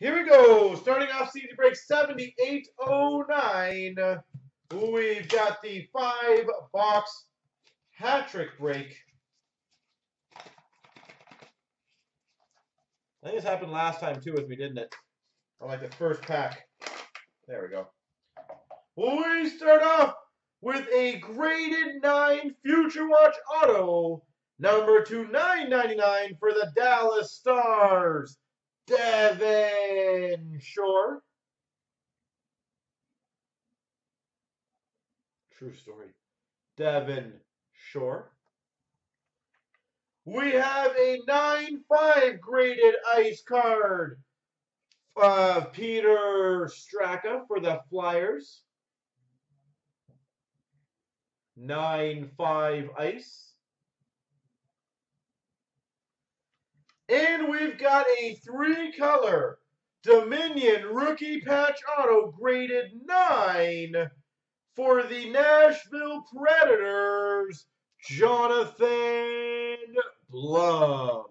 Here we go. Starting off CD break 7809. We've got the five box hat trick break. I think this happened last time too with me, didn't it? On like the first pack. There we go. We start off with a graded 9 Future Watch Auto, number to 999 for the Dallas Stars. Devin Shore. True story. Devin Shore. We have a 9-5 graded ice card of Peter Straka for the Flyers. 9-5 ice. And we've got a three color Dominion rookie patch auto graded 9 for the Nashville Predators, Jonathon Blum.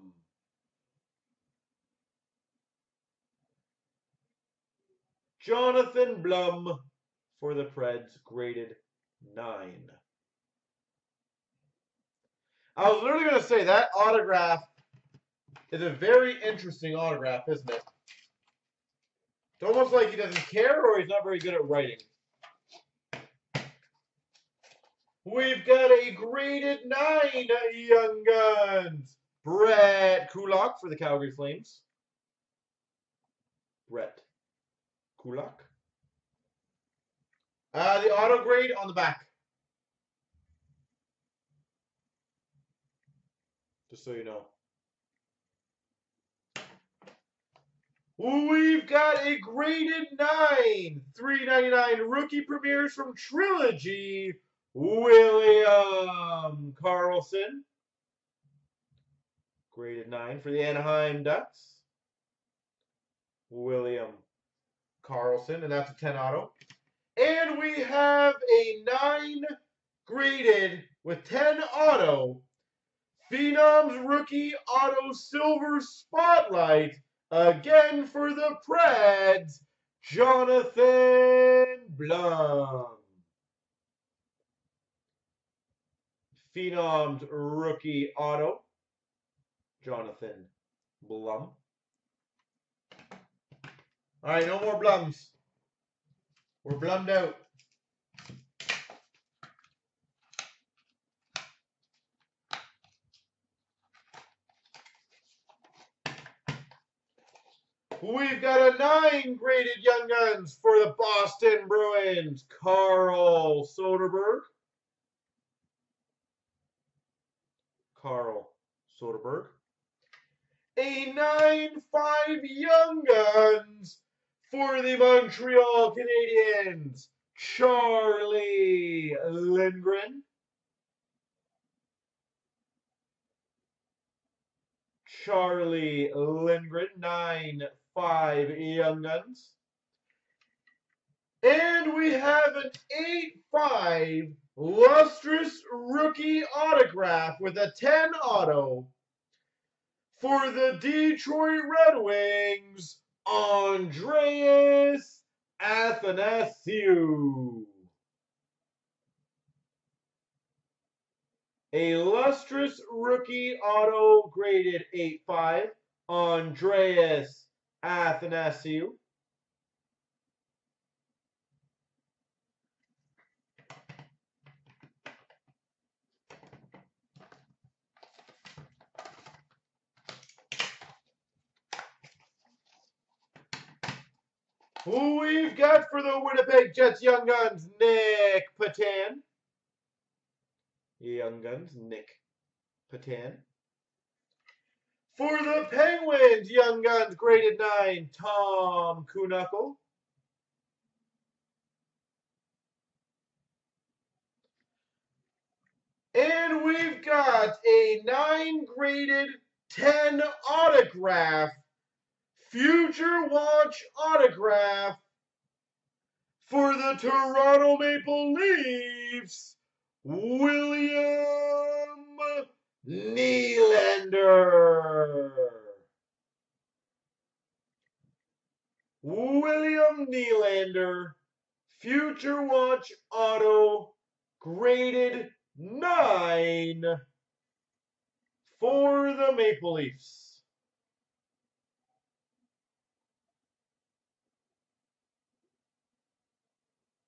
Jonathon Blum for the Preds, graded 9. I was literally going to say that autograph is a very interesting autograph, isn't it? It's almost like he doesn't care or he's not very good at writing. We've got a graded 9 Young Guns. Brett Kulak for the Calgary Flames. Brett Kulak. Uh, the auto grade on the back. Just so you know. We've got a graded 9, 399 rookie premieres from Trilogy, William Karlsson. Graded 9 for the Anaheim Ducks. William Karlsson, and that's a 10 auto. And we have a 9 graded with 10 auto. Phenoms rookie auto silver spotlight Again for the Preds, Jonathon Blum. Phenoms rookie auto, Jonathon Blum. All right, no more Blums. We're blummed out. We've got a nine graded Young Guns for the Boston Bruins, Carl Soderberg. Carl Soderberg. A 9-5 Young Guns for the Montreal Canadiens, Charlie Lindgren. Charlie Lindgren, 9 five Young Guns. And we have an 8-5 lustrous rookie autograph with a 10 auto for the Detroit Red Wings, Andreas Athanasiou. A lustrous rookie auto graded 8-5, Andreas Athanasiou. Who we've got for the Winnipeg Jets Young Guns, Nick Petan. Young Guns, Nick Petan. For the Penguins, Young Guns, graded 9, Tom Kuhnhackl. And we've got a 9 graded 10 autograph, Future Watch autograph for the Toronto Maple Leafs, William Nylander. William Nylander, Future Watch Auto, graded 9 for the Maple Leafs.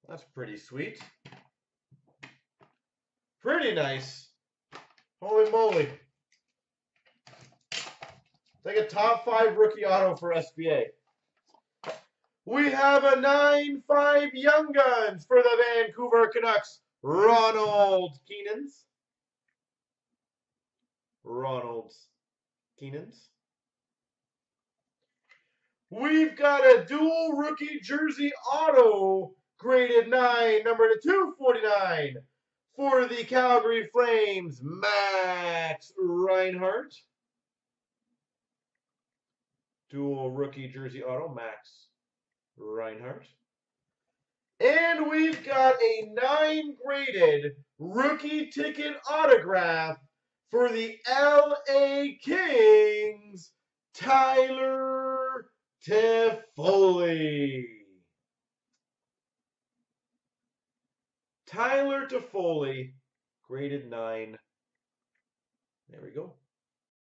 That's pretty sweet. Pretty nice. Holy moly. Take a top five rookie auto for SBA. We have a 9-5 Young Guns for the Vancouver Canucks. Ronald Kenins. Ronald Kenins. We've got a dual rookie jersey auto graded 9, number to 249 for the Calgary Flames, Max Reinhart. Dual rookie jersey auto, Max Reinhart. And we've got a nine graded rookie ticket autograph for the LA Kings, Tyler Toffoli. Tyler Toffoli, graded nine. There we go.